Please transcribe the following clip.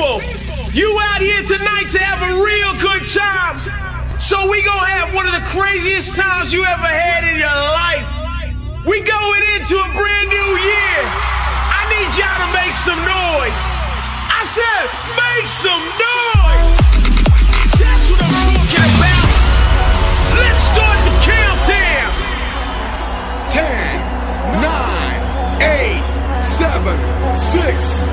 people, you out here tonight to have a real good time. So we gonna have one of the craziest times you ever had in your life. We going into a brand new year. I need y'all to make some noise. I said, make some noise. That's what I'm talking about. Let's start the countdown. Ten, nine, eight, seven, six.